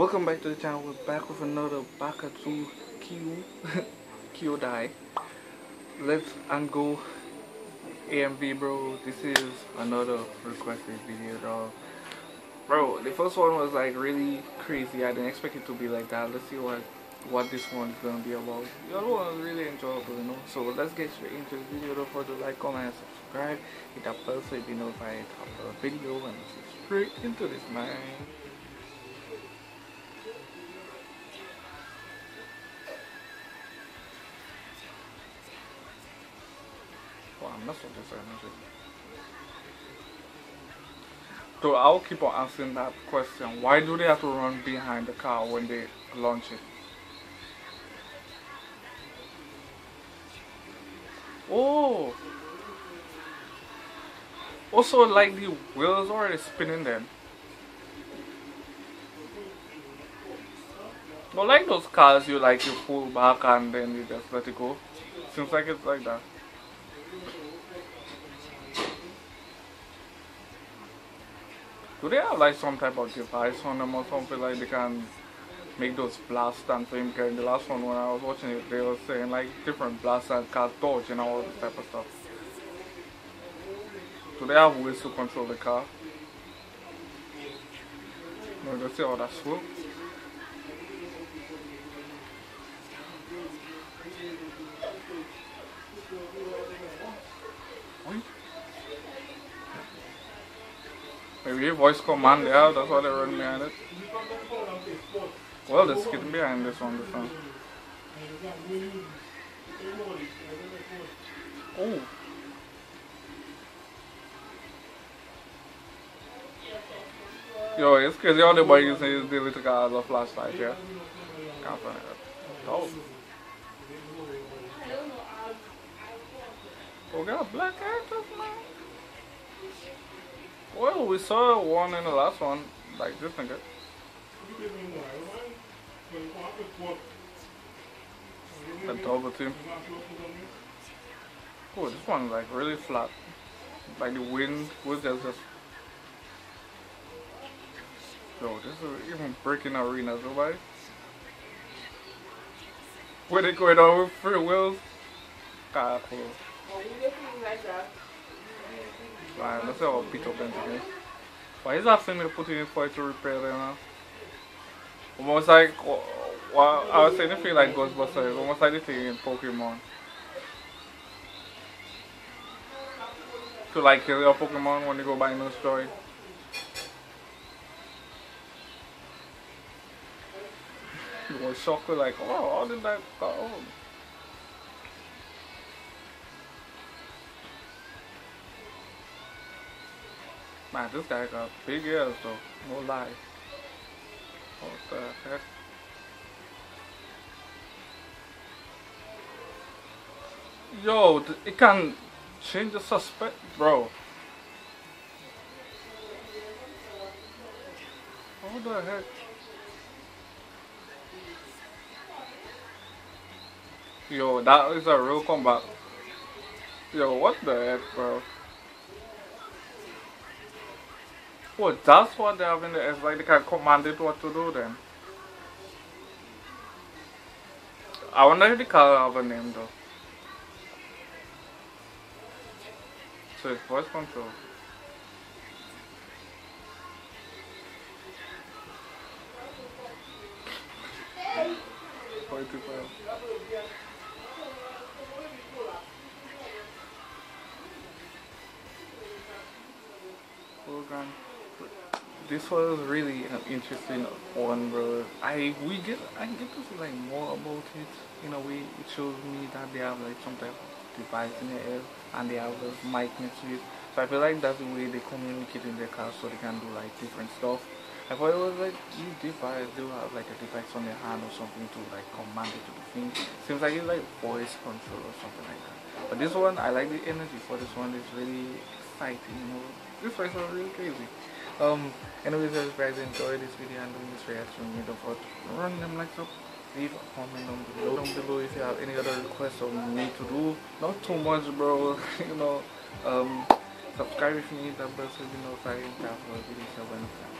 Welcome back to the channel. We're back with another Bakatsu Kyu Kyodai. Let's & Go AMV bro. This is another requested video dog. Bro, the first one was like really crazy. I didn't expect it to be like that. Let's see what what this one is gonna be about. The other one was really enjoyable, you know. So let's get straight into the video. Don't forget to like, comment, and subscribe. Hit that bell so you be notified of the video and straight into this man. So I'll keep on asking that question. Why do they have to run behind the car when they launch it? Oh! Also, like the wheels already spinning then. But like those cars you like you pull back and then you just let it go. Seems like it's like that. Do they have like some type of device on them or something like they can make those blast and flame in the last one when I was watching it they were saying like different blast and car dodge and all this type of stuff. Do they have ways to control the car? No, they see all oh, that swoop. Maybe voice command, yeah, that's why they run behind it. Well, there's getting behind this one, this one. Oh. Yo, it's crazy all the boy using his daily to as a flashlight, yeah? Can't find it. Oh, got black actors, man. Well, we saw one in the last one, like this nigga. The double team. Oh, this one's like really flat. Like the wind was just just. Yo, this is even breaking arenas, nobody. They going over free wheels? God, ah, cool. Alright, let's how beat up them again. Why is asking me to put it in for to repair them now? Almost like, well, I was saying feel like Ghostbusters, almost like the thing in Pokemon. To like kill your Pokemon when you go buy a new story. You were shocked like, oh, how did that go? Man, this guy got big ears though, no lie. What the heck? Yo, it can change the suspect, bro. What the heck? Yo, that is a real combat. Yo, what the heck, bro? Well, that's what they have in the it's like they can command it what to do then. I wonder if the car have a name though. So it's voice control. Forty-five. Program this was really an interesting one, bro. I we get I get to see like more about it. in a way. it shows me that they have like some type of device in the air and they have a mic next to it. So I feel like that's the way they communicate in their car, so they can do like different stuff. I thought it was like these device will have like a device on their hand or something to like command it to the thing. Seems like it's like voice control or something like that. But this one, I like the energy for this one. It's really exciting. You know, this was really crazy. Um, anyways, you guys enjoyed this video and doing this reaction, to run them like up. Leave a comment down below. Down below if you have any other requests or me to do. Not too much, bro. you know. Um, subscribe if you need that bell so you know if I have a video.